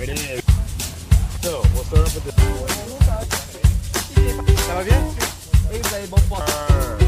There it is. So, we'll start off with this Ça va bien? Et vous allez.